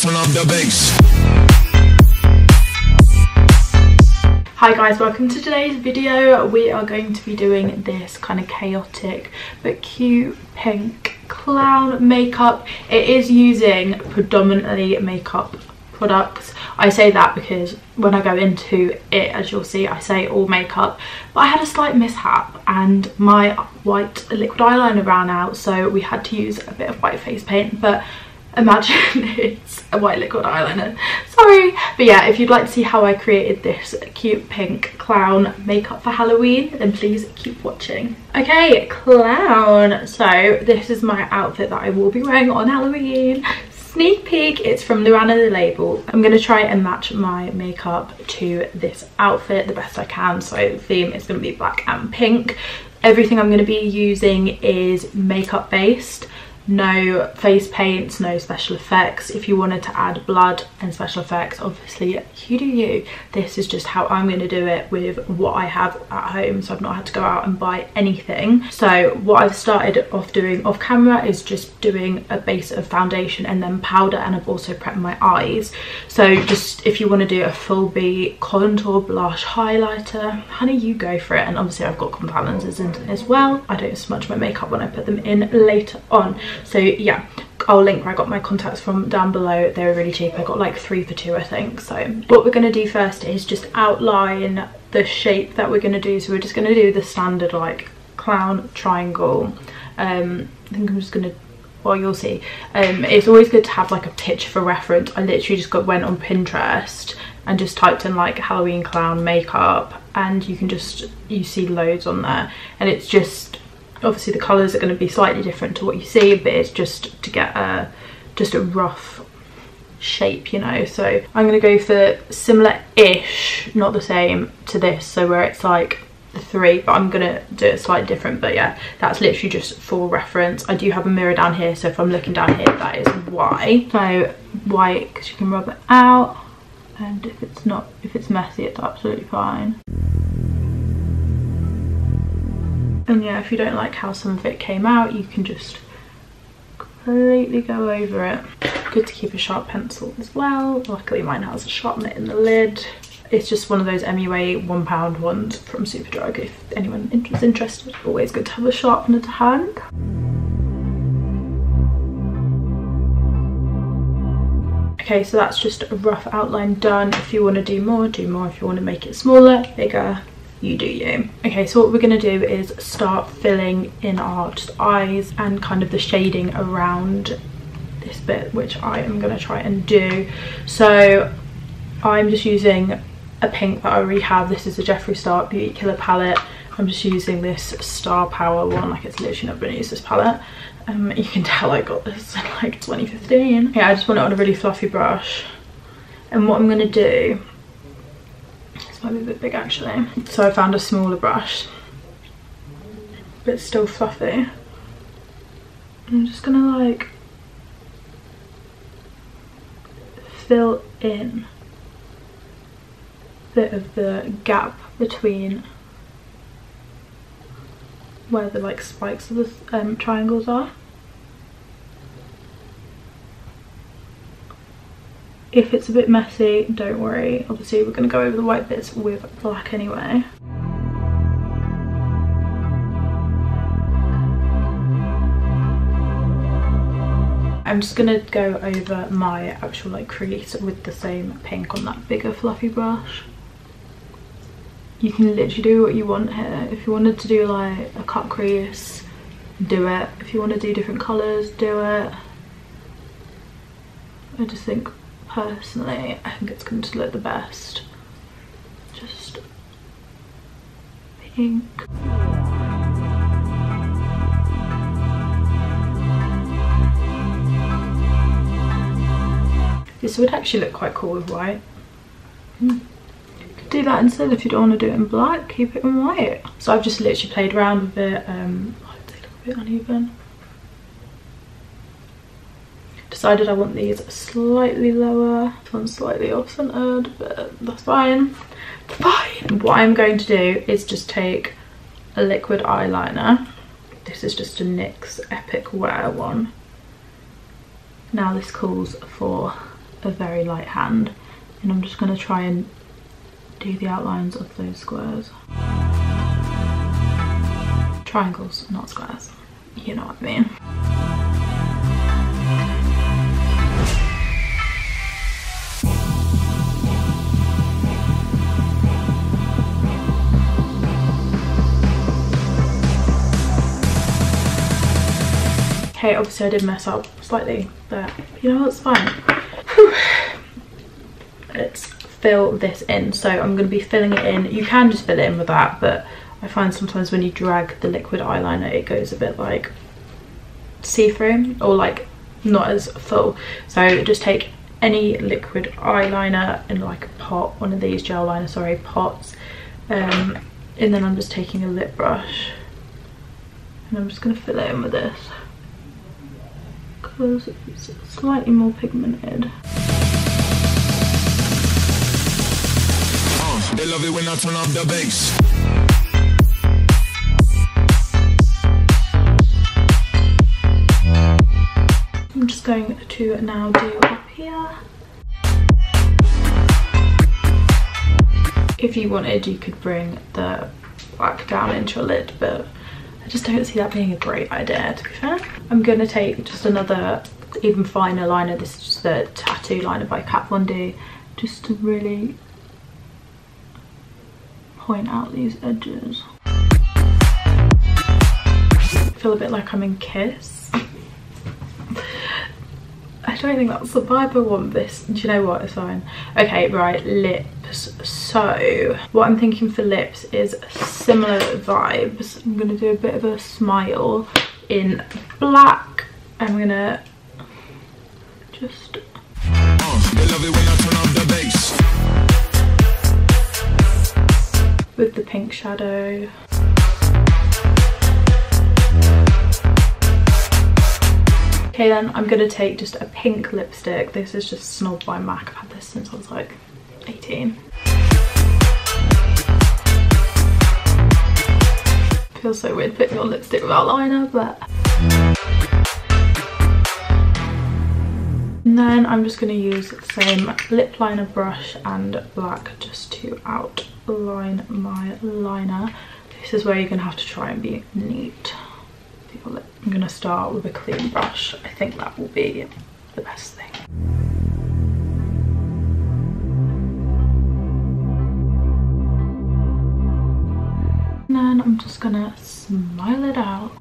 turn up the bass. Hi guys, welcome to today's video. We are going to be doing this kind of chaotic but cute pink clown makeup. It is using predominantly makeup products. I say that because when I go into it, as you'll see, I say all makeup. But I had a slight mishap and my white liquid eyeliner ran out, so we had to use a bit of white face paint. But imagine it's a white liquid eyeliner. Sorry. But yeah if you'd like to see how i created this cute pink clown makeup for halloween then please keep watching. Okay clown. So this is my outfit that i will be wearing on halloween. Sneak peek it's from Luana the label. I'm to try and match my makeup to this outfit the best i can. So the theme is to be black and pink. Everything i'm to be using is makeup based no face paints no special effects. If you wanted to add blood and special effects obviously you do you. This is just how i'm going to do it with what i have at home so i've not had to go out and buy anything. So what i've started off doing off camera is just doing a base of foundation and then powder and i've also prepped my eyes. So just if you want to do a full b contour blush highlighter honey you go for it. And obviously i've got lenses in as well. I don't smudge my makeup when i put them in later on so yeah I'll link where I got my contacts from down below. They were really cheap. I got like three for two, I think. So what we're going to do first is just outline the shape that we're going to do. So we're just going to do the standard like clown triangle. Um, I think I'm just going to well you'll see um, it's always good to have like a picture for reference i literally just got went on pinterest and just typed in like halloween clown makeup and you can just you see loads on there and it's just obviously the colours are going to be slightly different to what you see but it's just to get a just a rough shape you know? So I'm going to go for similar-ish not the same to this so where it's like three but I'm gonna do it slightly different. But yeah that's literally just for reference. I do have a mirror down here so if I'm looking down here that is why. So white because you can rub it out and if it's not if it's messy it's absolutely fine and yeah if you don't like how some of it came out you can just completely go over it. Good to keep a sharp pencil as well. Luckily mine has a sharpener in the lid. It's just one of those MUA one pound ones from Superdrug. If anyone is interested always good to have a sharpener to hand. Okay so that's just a rough outline done. If you want to do more do more. If you want to make it smaller bigger you do you. Okay, so what we're gonna do is start filling in our just eyes and kind of the shading around this bit, which I am gonna try and do. So I'm just using a pink that I already have. This is a Jeffree Star Beauty Killer palette. I'm just using this Star Power one, like it's literally not been used this palette. Um, you can tell I got this in like 2015. Yeah, I just want it on a really fluffy brush. And what I'm gonna do might be a bit big actually. So I found a smaller brush, but still fluffy. I'm just gonna like fill in a bit of the gap between where the like spikes of the um, triangles are. If it's a bit messy, don't worry. Obviously, we're going to go over the white bits with black anyway. I'm just going to go over my actual like crease with the same pink on that bigger fluffy brush. You can literally do what you want here. If you wanted to do like a cut crease, do it. If you want to do different colours, do it. I just think personally I think it's going to look the best. Just pink. This would actually look quite cool with white. Mm. do that instead if you don't want to do it in black keep it in white. So I've just literally played around with it um, oh, they look a bit uneven decided I want these slightly lower. This one's slightly off-centered, but that's fine. Fine. What I'm going to do is just take a liquid eyeliner. This is just a NYX Epic Wear one. Now this calls for a very light hand and I'm just going to try and do the outlines of those squares. Triangles, not squares. You know what I mean. Okay, obviously I did mess up slightly, but you know, it's fine. Let's fill this in. So I'm going to be filling it in. You can just fill it in with that, but I find sometimes when you drag the liquid eyeliner, it goes a bit like see-through or like not as full. So just take any liquid eyeliner in like a pot, one of these gel liner, sorry, pots. Um, and then I'm just taking a lip brush and I'm just going to fill it in with this because it's slightly more pigmented. Uh, they love it when I turn up the bass. I'm just going to now do up here. If you wanted, you could bring the black down into your lid, but I just don't see that being a great idea, to be fair. I'm to take just another even finer liner. This is just the tattoo liner by Kat Von D, just to really point out these edges. I feel a bit like I'm in Kiss. I don't think that's the vibe I want this. Do you know what? It's fine. Okay, right, lips. So, what I'm thinking for lips is similar vibes. I'm going to do a bit of a smile in black. I'm to just... With the pink shadow. Okay then, I'm going to take just a pink lipstick. This is just Snob by MAC. I've had this since I was like 18. Feels so weird putting on lipstick without liner, but... And then I'm just going to use the same lip liner brush and black just to outline my liner. This is where you're going to have to try and be neat. I'm going to start with a clean brush. I think that will be the best thing. Then I'm just to smile it out.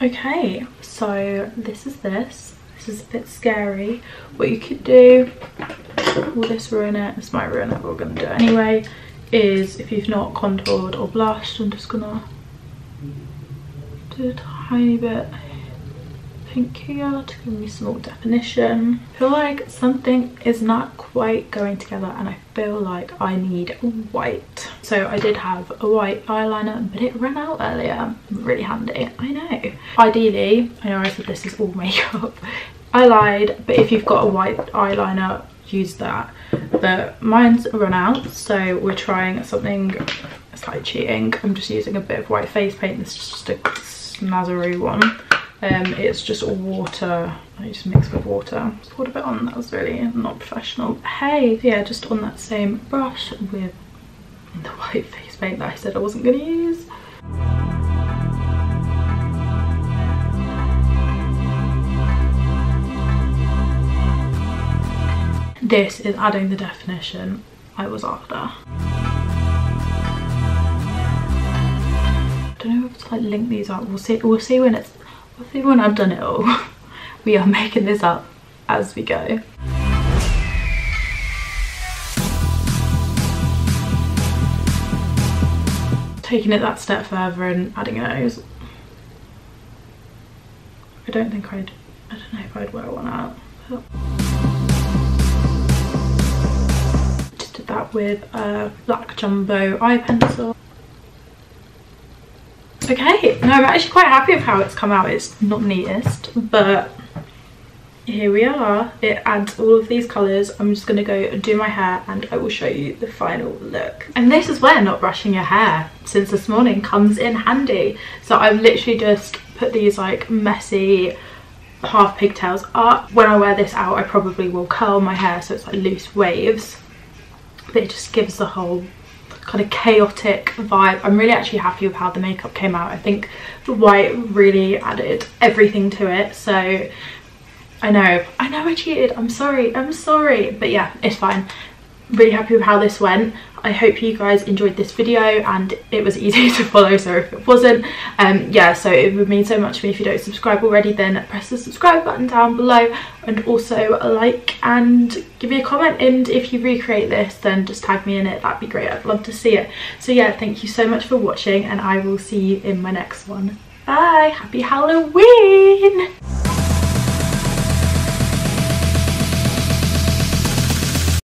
Okay, so this is this. This is a bit scary. What you could do will this ruin it? This might ruin it, but we're gonna do it anyway. Is if you've not contoured or blushed, I'm just gonna do a tiny bit pink here to give me some more definition. I feel like something is not quite going together and I feel like I need white. So I did have a white eyeliner, but it ran out earlier. Really handy, I know. Ideally, I know I said this is all makeup. I lied, but if you've got a white eyeliner, use that but mine's run out so we're trying something slightly cheating i'm just using a bit of white face paint this is just a snazaroo one um it's just water i just mixed with water just poured a bit on that was really not professional hey yeah just on that same brush with the white face paint that i said i wasn't going to use this is adding the definition I was after. I don't know if to like link these up. We'll see. We'll see when it's. We'll see when I've done it all. we are making this up as we go. Taking it that step further and adding a nose. I don't think I'd. I don't know if I'd wear one out. But. that with a black jumbo eye pencil. Okay, no, I'm actually quite happy with how it's come out. It's not neatest, but here we are. It adds all of these colors i'm just gonna go do my hair and i will show you the final look. And this is where not brushing your hair since this morning comes in handy. So i've literally just put these like messy half pigtails up. When i wear this out i probably will curl my hair so it's like loose waves. But it just gives the whole kind of chaotic vibe. I'm really actually happy with how the makeup came out. I think the white really added everything to it. So I know, I know I cheated. I'm sorry, I'm sorry. But yeah, it's fine. Really happy with how this went. I hope you guys enjoyed this video and it was easy to follow so if it wasn't um yeah so it would mean so much to me if you don't subscribe already then press the subscribe button down below and also like and give me a comment and if you recreate this then just tag me in it that'd be great I'd love to see it. So yeah thank you so much for watching and I will see you in my next one. Bye happy Halloween